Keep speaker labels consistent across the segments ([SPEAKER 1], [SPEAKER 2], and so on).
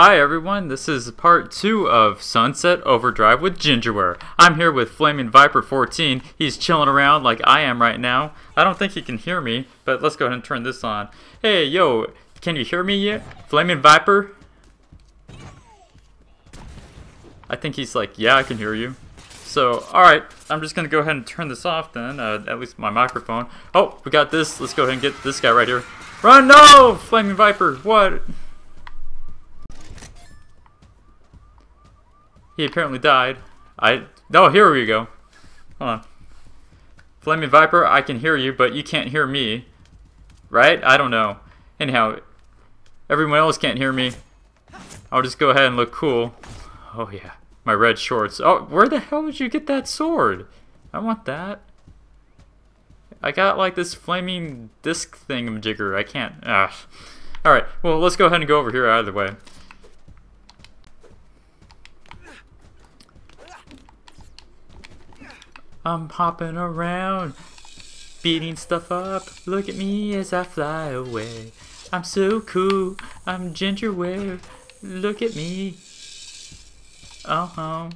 [SPEAKER 1] Hi everyone, this is part 2 of Sunset Overdrive with Gingerware. I'm here with Flaming Viper 14. He's chilling around like I am right now. I don't think he can hear me, but let's go ahead and turn this on. Hey, yo, can you hear me yet? Flaming Viper? I think he's like, yeah, I can hear you. So, alright, I'm just gonna go ahead and turn this off then, uh, at least my microphone. Oh, we got this. Let's go ahead and get this guy right here. Run! No! Flaming Viper, what? He apparently died. I. No, here we go. Hold on. Flaming Viper, I can hear you, but you can't hear me. Right? I don't know. Anyhow, everyone else can't hear me. I'll just go ahead and look cool. Oh, yeah. My red shorts. Oh, where the hell did you get that sword? I want that. I got like this flaming disc thing, thingamajigger. I can't. Ah. Ugh. Alright, well, let's go ahead and go over here either way. I'm hopping around, beating stuff up. Look at me as I fly away. I'm so cool, I'm gingerware. Look at me. Uh huh.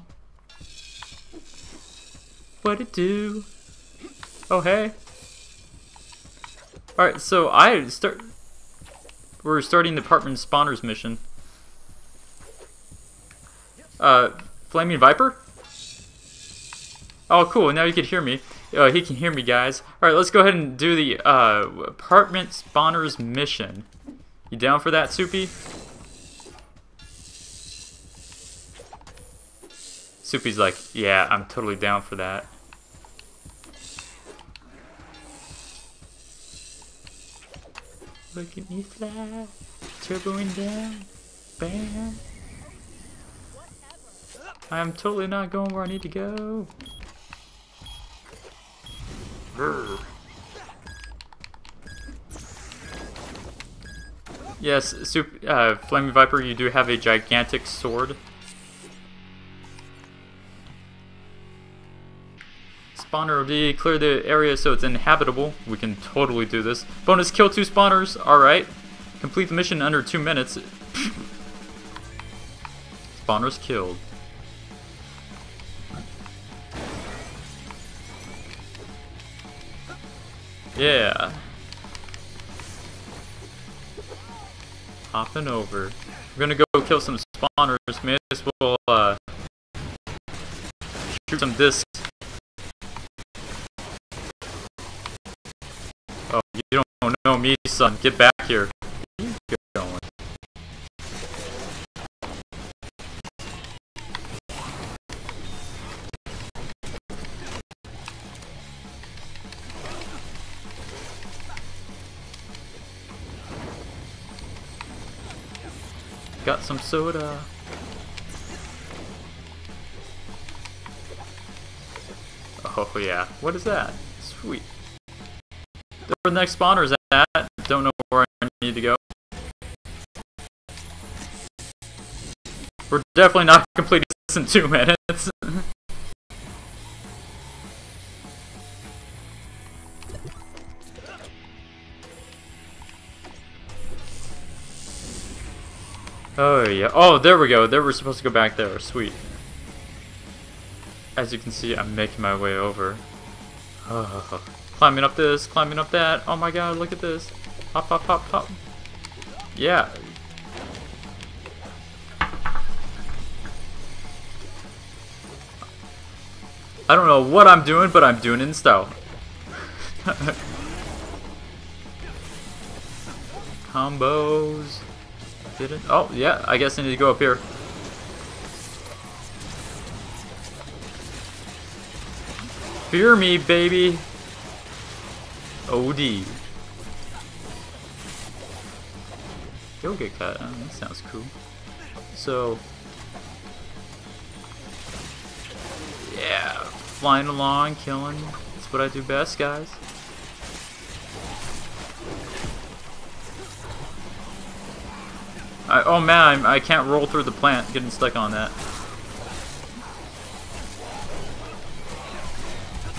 [SPEAKER 1] What it do? Oh hey. Alright, so I start. We're starting the apartment spawners mission. Uh, Flaming Viper? Oh, cool. Now you can hear me. Uh, he can hear me, guys. Alright, let's go ahead and do the uh, apartment spawners mission. You down for that, Soupy? Soupy's like, yeah, I'm totally down for that. Look at me fly, turboing down, bam. I'm totally not going where I need to go. Yes, Super, uh, Flaming Viper, you do have a gigantic sword. Spawner OD, clear the area so it's inhabitable. We can totally do this. Bonus, kill two spawners. Alright. Complete the mission under two minutes. spawners killed. Yeah. Hopping over. We're gonna go kill some spawners. May as well uh, shoot some discs. Oh, you don't know me, son. Get back here. Got some soda. Oh yeah, what is that? Sweet. Where the next spawner's at, don't know where I need to go. We're definitely not completing this in two minutes. Oh yeah. Oh, there we go. There we're supposed to go back there. Sweet. As you can see, I'm making my way over. Oh, climbing up this, climbing up that. Oh my god, look at this. Hop, hop, hop, hop. Yeah. I don't know what I'm doing, but I'm doing it in style. Combos. Did it? Oh, yeah, I guess I need to go up here. Fear me, baby. OD. Go get cut. Oh, that sounds cool. So, yeah, flying along, killing. That's what I do best, guys. I, oh man, I, I can't roll through the plant, getting stuck on that.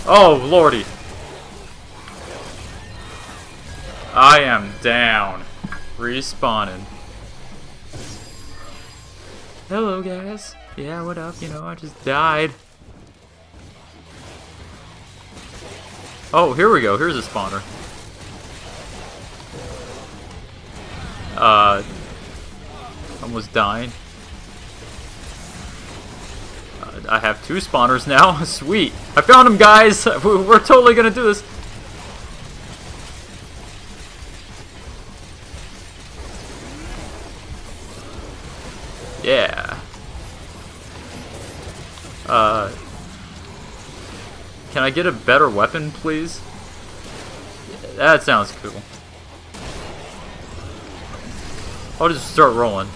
[SPEAKER 1] Oh, lordy. I am down. Respawning. Hello, guys. Yeah, what up? You know, I just died. Oh, here we go. Here's a spawner. Uh, almost dying. Uh, I have two spawners now. Sweet. I found them, guys. We're totally gonna do this. Yeah. Uh, can I get a better weapon, please? That sounds cool. I'll just start rolling.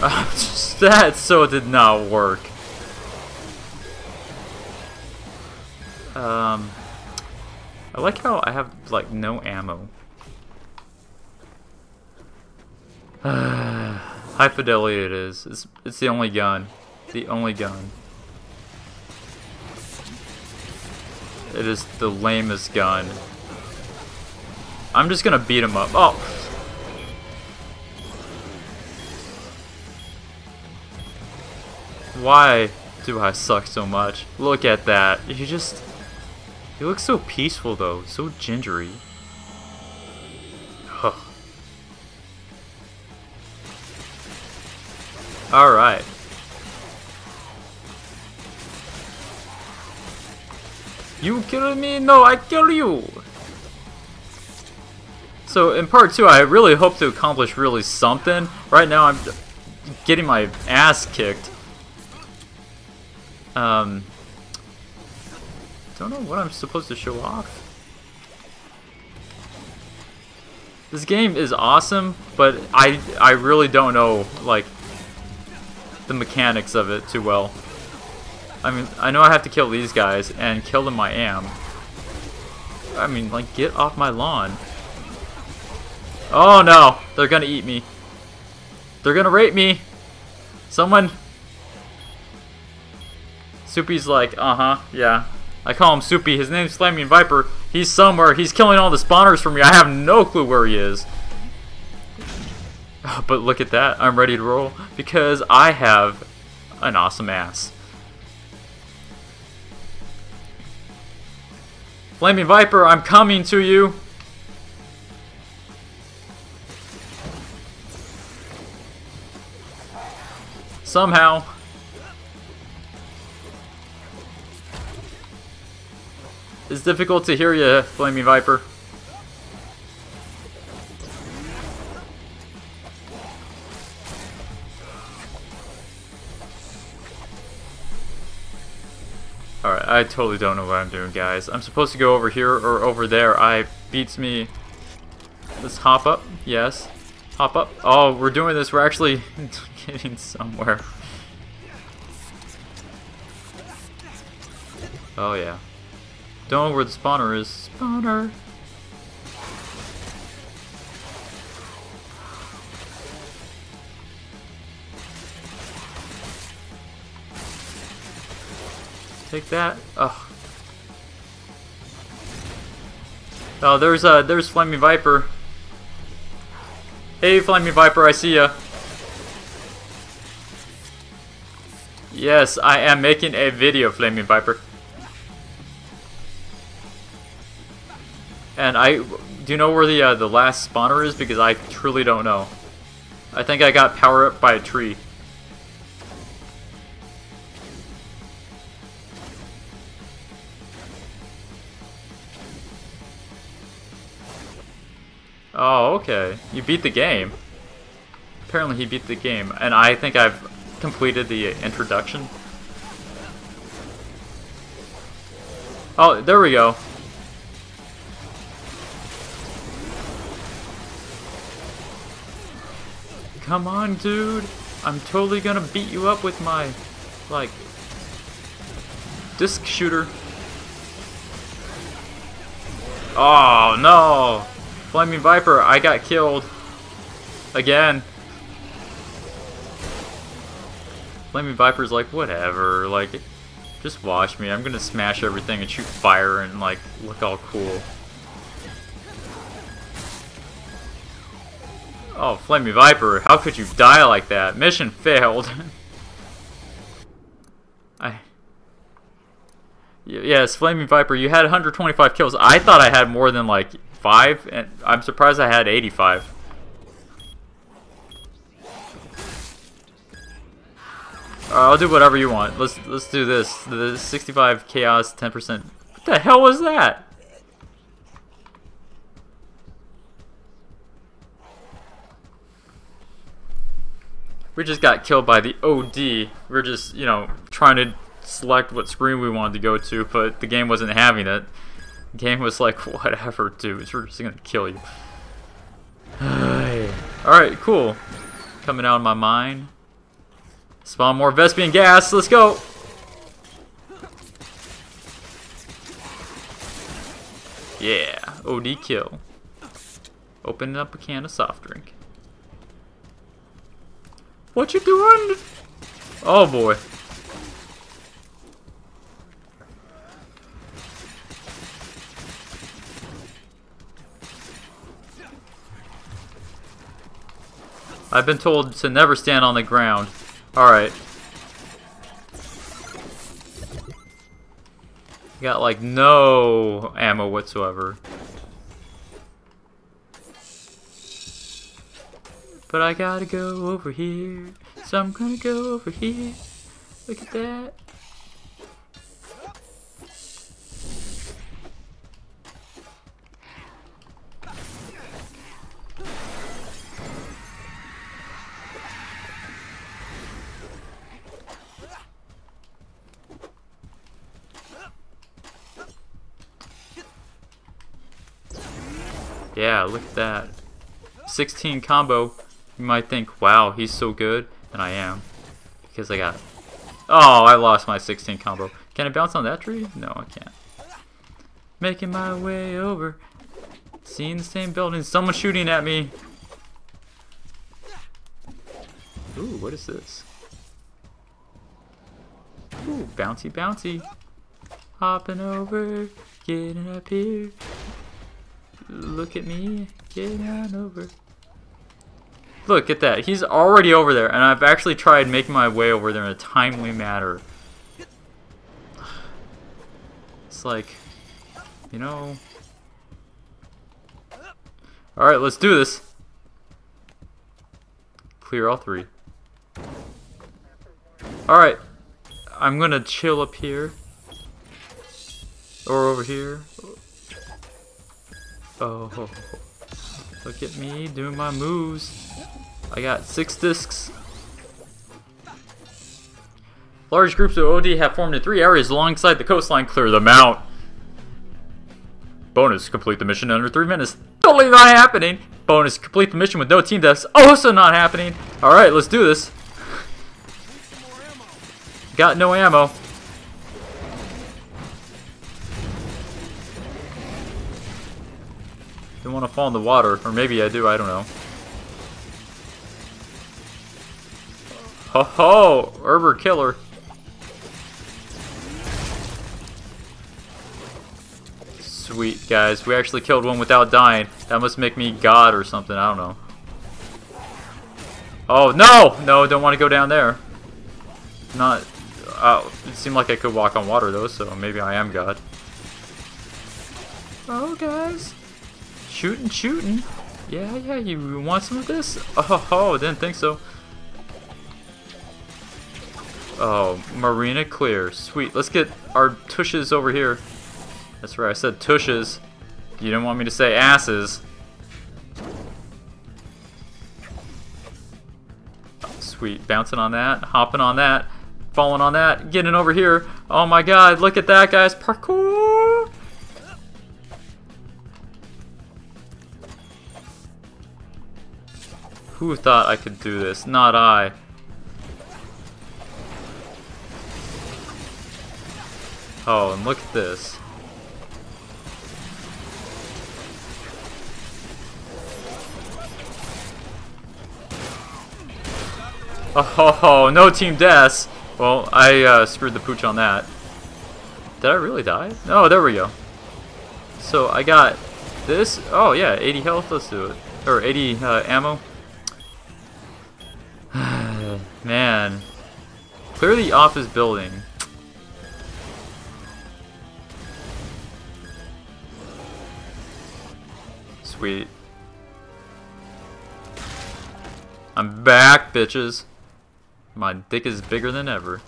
[SPEAKER 1] that so did not work. Um, I like how I have like no ammo. High fidelity it is. It's, it's the only gun. The only gun. It is the lamest gun. I'm just gonna beat him up. Oh! Why do I suck so much? Look at that. You just... He looks so peaceful though. So gingery. Ugh. Alright. You kill me? No, I kill you! So in part two, I really hope to accomplish really something. Right now, I'm getting my ass kicked. Um, don't know what I'm supposed to show off. This game is awesome, but I I really don't know like the mechanics of it too well. I mean, I know I have to kill these guys, and kill them I am. I mean, like, get off my lawn. Oh no, they're gonna eat me. They're gonna rape me. Someone. Soupy's like, uh-huh, yeah. I call him Soupy. His name's Flaming Viper. He's somewhere. He's killing all the spawners for me. I have no clue where he is. But look at that. I'm ready to roll because I have an awesome ass. Flaming Viper, I'm coming to you. Somehow. It's difficult to hear you, Flaming Viper. Alright, I totally don't know what I'm doing, guys. I'm supposed to go over here or over there. I beats me. Let's hop up. Yes. Hop up. Oh, we're doing this. We're actually getting somewhere. Oh, yeah. Don't know where the spawner is. Spawner! Take that. Oh. Oh, there's uh, there's Flaming Viper. Hey, Flaming Viper, I see ya. Yes, I am making a video, Flaming Viper. And I, do you know where the uh, the last spawner is? Because I truly don't know. I think I got power up by a tree. Oh, okay. You beat the game. Apparently he beat the game, and I think I've completed the introduction. Oh, there we go. Come on, dude. I'm totally gonna beat you up with my, like, disc shooter. Oh, no. Flaming Viper, I got killed. Again. Flaming Viper's like, whatever, like, just watch me. I'm gonna smash everything and shoot fire and, like, look all cool. Oh, Flaming Viper, how could you die like that? Mission failed. I... Yes, Flaming Viper, you had 125 kills. I thought I had more than like 5, and I'm surprised I had 85. I'll do whatever you want. Let's let's do this. The 65 chaos 10%. What the hell was that? We just got killed by the OD. We're just, you know, trying to select what screen we wanted to go to, but the game wasn't having it. The game was like, whatever, dudes. We're just gonna kill you. Alright, cool. Coming out of my mind. Spawn more Vespene gas. Let's go. Yeah, OD kill. Opening up a can of soft drink. What you doing? Oh boy. I've been told to never stand on the ground. Alright. Got like no ammo whatsoever. But I gotta go over here. So I'm gonna go over here. Look at that. Yeah, look at that. 16 combo. You might think, wow, he's so good. And I am. Because I got... Oh, I lost my 16 combo. Can I bounce on that tree? No, I can't. Making my way over. Seeing the same building. Someone shooting at me. Ooh, what is this? Ooh, bouncy, bouncy. Hopping over, getting up here. Look at me, getting on over. Look at that. He's already over there, and I've actually tried making my way over there in a timely manner. It's like, you know... Alright, let's do this. Clear all three. Alright. I'm gonna chill up here. Or over here. Oh, look at me doing my moves. I got six discs. Large groups of OD have formed in three areas alongside the coastline. Clear them out. Bonus, complete the mission under three minutes. Totally not happening. Bonus, complete the mission with no team deaths. Also not happening. Alright, let's do this. Got no ammo. Don't want to fall in the water. Or maybe I do, I don't know. Ho ho! Herder killer. Sweet, guys. We actually killed one without dying. That must make me God or something. I don't know. Oh, no! No, don't want to go down there. Not... Uh, it seemed like I could walk on water, though, so maybe I am God. Oh, guys. Shooting, shooting. Yeah, yeah, you want some of this? Oh, oh, didn't think so. Oh, Marina clear. Sweet. Let's get our tushes over here. That's right, I said tushes. You didn't want me to say asses. sweet. Bouncing on that, hopping on that, falling on that, getting over here. Oh my god, look at that, guys. Parkour! Who thought I could do this? Not I. Oh, and look at this. Oh, no team deaths. Well, I uh, screwed the pooch on that. Did I really die? No, oh, there we go. So I got this. Oh yeah, 80 health. Let's do it. Or 80 uh, ammo. Man. Clear the office building. Sweet. I'm back, bitches. My dick is bigger than ever.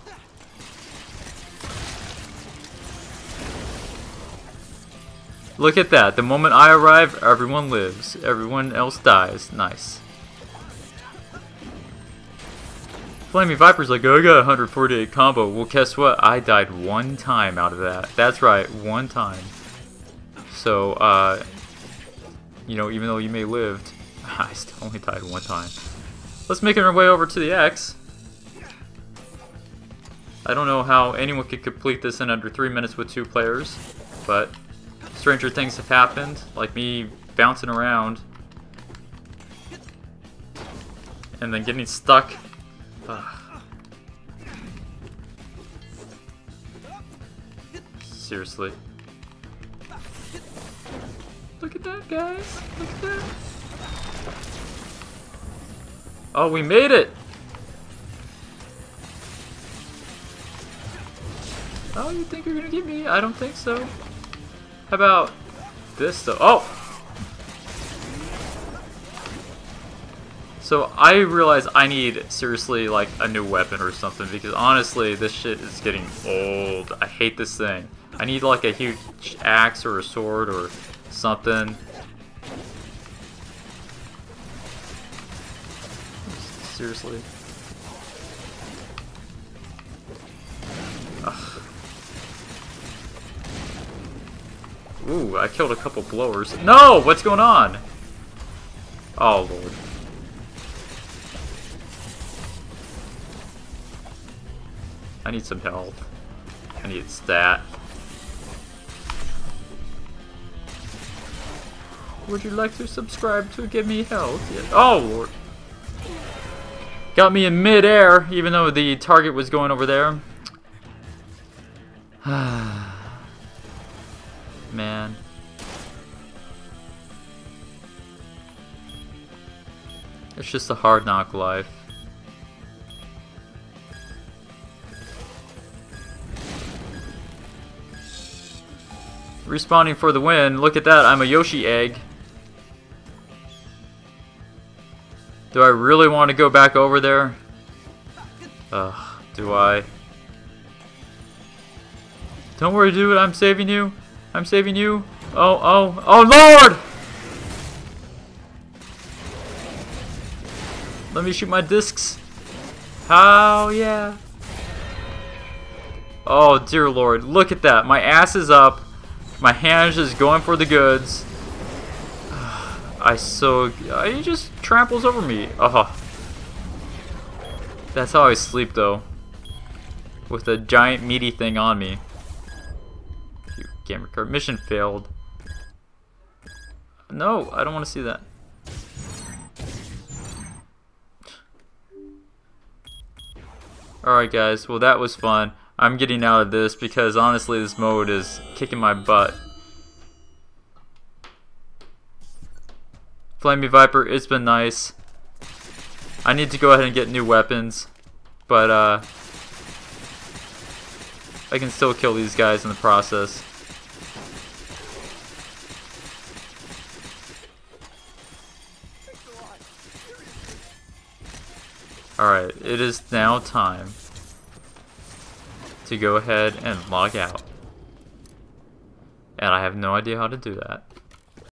[SPEAKER 1] Look at that. The moment I arrive, everyone lives. Everyone else dies. Nice. Flaming Viper's like, oh, I got 148 combo. Well, guess what? I died one time out of that. That's right, one time. So, uh, you know, even though you may lived, I still only died one time. Let's make our way over to the X. I don't know how anyone could complete this in under three minutes with two players, but stranger things have happened, like me bouncing around and then getting stuck. Ugh. Seriously. Look at that, guys. Look at that. Oh, we made it! Oh, you think you're gonna get me? I don't think so. How about this though? Oh! So I realize I need seriously like a new weapon or something because honestly this shit is getting old. I hate this thing. I need like a huge axe or a sword or something. Seriously. Ugh. Ooh, I killed a couple blowers. No! What's going on? Oh, lord. I need some help. I need stat. Would you like to subscribe to give me health? Oh. Got me in mid-air, even though the target was going over there. Man. It's just a hard knock life. Respawning for the win. Look at that, I'm a Yoshi egg. Do I really want to go back over there? Ugh, do I? Don't worry, dude, I'm saving you. I'm saving you. Oh, oh, oh, Lord! Let me shoot my discs. Oh, yeah. Oh, dear Lord. Look at that. My ass is up. My hand's just going for the goods. I so... Uh, he just tramples over me. Oh. That's how I sleep, though. With a giant meaty thing on me. Game record. Mission failed. No, I don't want to see that. Alright guys, well that was fun. I'm getting out of this because honestly this mode is kicking my butt. Flamey Viper, it's been nice. I need to go ahead and get new weapons, but uh, I can still kill these guys in the process. Alright, it is now time to go ahead and log out. And I have no idea how to do that.